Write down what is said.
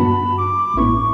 Música